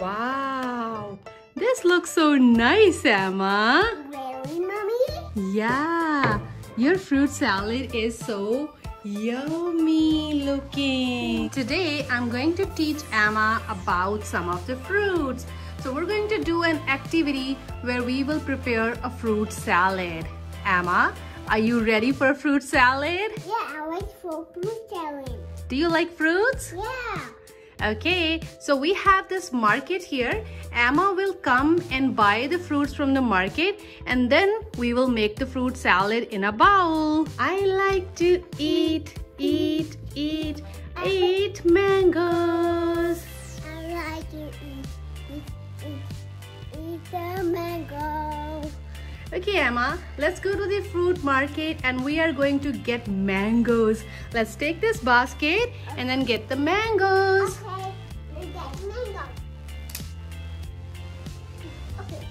Wow, this looks so nice, Emma. Really, mommy? Yeah, your fruit salad is so yummy looking. Today, I'm going to teach Emma about some of the fruits. So we're going to do an activity where we will prepare a fruit salad. Emma, are you ready for a fruit salad? Yeah, I like for fruit salad. Do you like fruits? Yeah. Okay, so we have this market here. Emma will come and buy the fruits from the market and then we will make the fruit salad in a bowl. I like to eat, eat, eat, eat mangoes. I like to eat, eat, eat, eat the mango. Okay, Emma, let's go to the fruit market and we are going to get mangoes. Let's take this basket and then get the mangoes. Okay, get mango. Okay.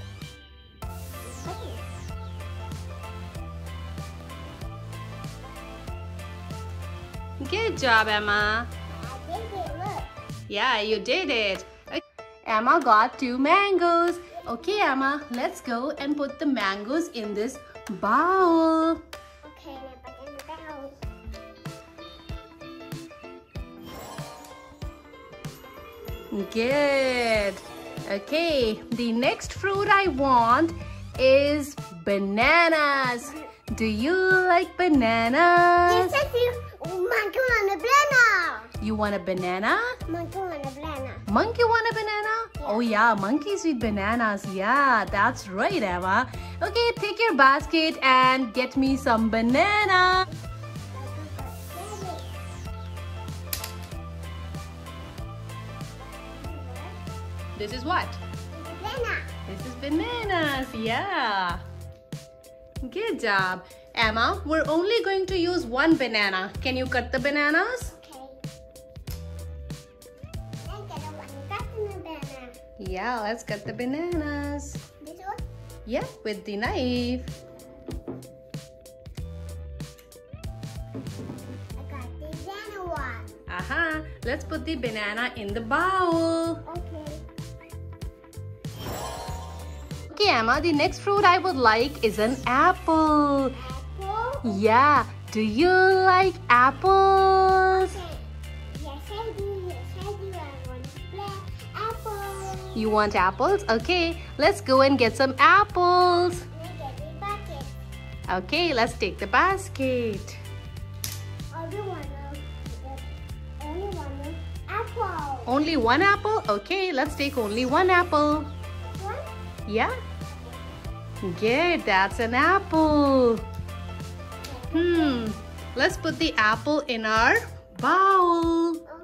Okay. Good job, Emma. I did it, look. Yeah, you did it. Emma got two mangoes. Okay, Emma, let's go and put the mangoes in this bowl. Okay, put in the bowl. Good. Okay, the next fruit I want is bananas. Do you like bananas? Yes, I do. Monkey want a banana. You want a banana? Monkey want a banana. Monkey want a banana? Oh yeah, monkeys eat bananas. Yeah, that's right, Emma. Okay, take your basket and get me some banana. This is what? Banana. This is bananas. Yeah. Good job. Emma, we're only going to use one banana. Can you cut the bananas? Yeah, let's cut the bananas. This one? Yeah, with the knife. I got the banana one. Aha, let's put the banana in the bowl. Okay. Okay, Emma, the next fruit I would like is an apple. Apple. Yeah, do you like apples? Okay. You want apples? Okay, let's go and get some apples. Let me get the bucket. Okay, let's take the basket. Only one of only one of apple. Only one apple? Okay, let's take only one apple. One. Yeah. Good, that's an apple. Hmm, let's put the apple in our bowl. Oh,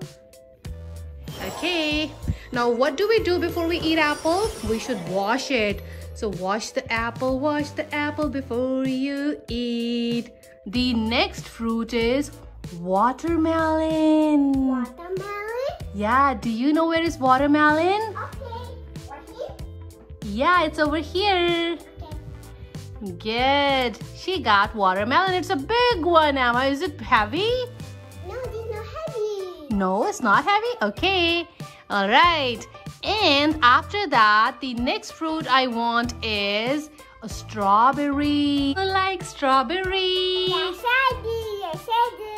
Okay, now what do we do before we eat apple? We should wash it. So wash the apple, wash the apple before you eat. The next fruit is watermelon. watermelon. Yeah, do you know where is watermelon? Okay. Here? Yeah, it's over here. Okay. Good. She got watermelon. It's a big one, Emma. Is it heavy? No, is not heavy. No, it's not heavy. Okay. All right. And after that, the next fruit I want is a strawberry. I like strawberry. Yes, I do. Yes, I do.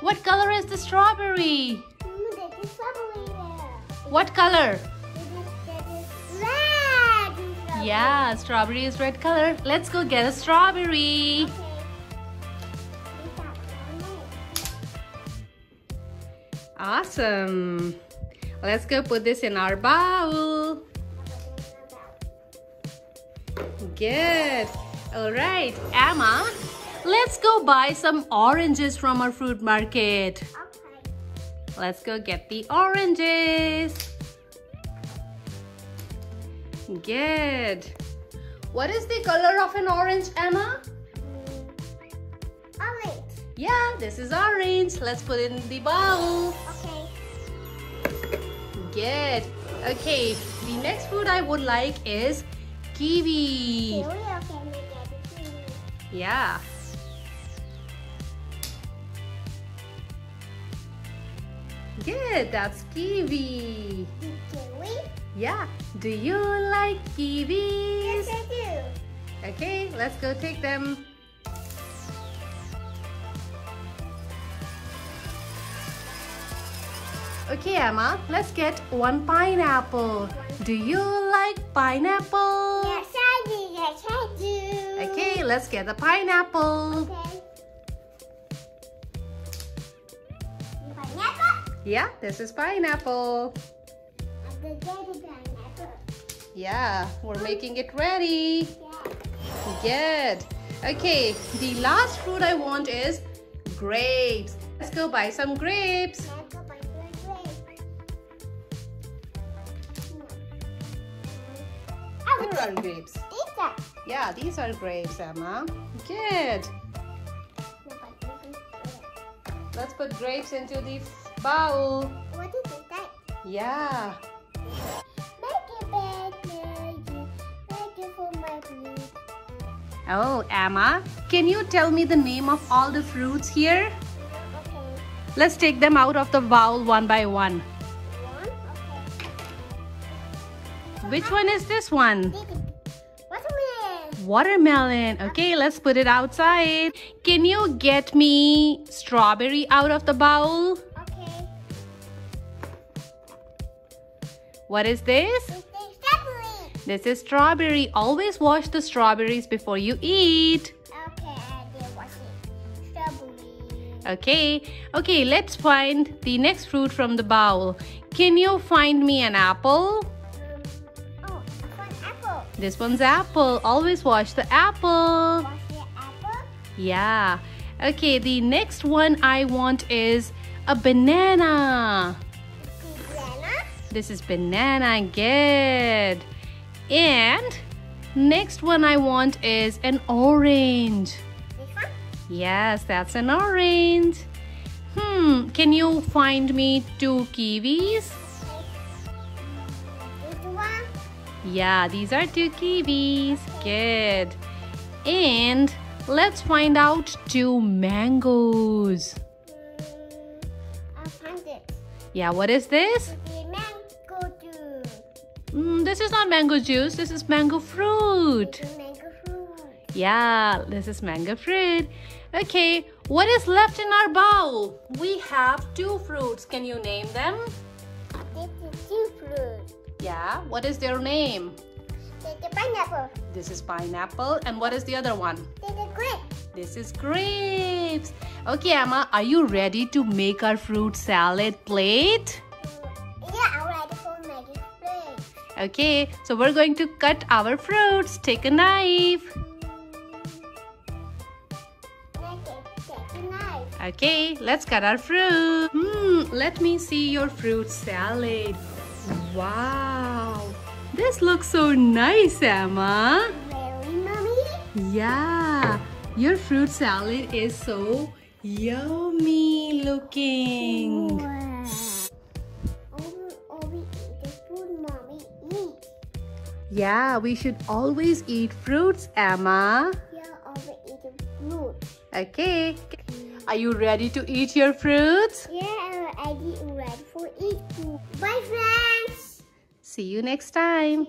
What color is the strawberry? Mm, that is strawberry. What color? That is, that is red. Yeah, strawberry is red color. Let's go get a strawberry. Okay. This that one. Awesome. Let's go put this in our bowl. Good. All right, Emma, let's go buy some oranges from our fruit market. Okay. Let's go get the oranges. Good. What is the color of an orange, Emma? Mm. Orange. Yeah, this is orange. Let's put it in the bowl. Okay. Good. Okay, the next fruit I would like is kiwi. Kiwi. Okay, we get the kiwi. Yeah. Good, that's kiwi. Kiwi. Yeah. Do you like kiwis? Yes, I do. Okay, let's go take them. Okay, Emma, let's get one pineapple. Do you like pineapple? Yes, I do. Yes, I do. Okay, let's get the pineapple. Okay. Pineapple. Yeah, this is pineapple. I'm gonna the pineapple. Yeah, we're making it ready. Yeah. Good. Okay, the last fruit I want is grapes. Let's go buy some grapes. Here are grapes. these are. Yeah, these are grapes, Emma. Good. No, pineapple, grape. Let's put grapes into the bowl. What is it that? Yeah. Make it better. Make it for my food. Oh, Emma, can you tell me the name of all the fruits here? Okay. Let's take them out of the bowl one by. One. Which one is this one? Watermelon. Watermelon. Okay, let's put it outside. Can you get me strawberry out of the bowl? Okay. What is this? This is strawberry. This is strawberry. Always wash the strawberries before you eat. Okay, I did wash it. Strawberry. Okay, okay, let's find the next fruit from the bowl. Can you find me an apple? This one's apple. Always wash the apple. Wash the apple. Yeah. Okay, the next one I want is a banana. Banana. This is banana. Good. And next one I want is an orange. This one. Yes, that's an orange. Hmm, can you find me two kiwis? Yeah, these are two kiwis. Good. And let's find out two mangoes. I found it. Yeah, what is this? Mango juice. Mm, this is not mango juice, this is mango fruit. Mango fruit. Yeah, this is mango fruit. Okay, what is left in our bowl? We have two fruits. Can you name them? This is two fruit. Yeah, what is their name? This is pineapple. This is pineapple. And what is the other one? This is grape. This is grapes. Okay, Emma, are you ready to make our fruit salad plate? Yeah, I'm ready for making plate. Okay, so we're going to cut our fruits. Take a knife. Make take a knife. Okay, let's cut our fruit. Hmm, let me see your fruit salad. Wow, this looks so nice, Emma. Very mommy. Yeah, your fruit salad is so yummy looking. Wow. Over, over eat the food mommy eat. Yeah, we should always eat fruits, Emma. Yeah, over eat the fruit. Okay, are you ready to eat your fruits? Yeah, I eat ready for eat food. Bye friends. See you next time.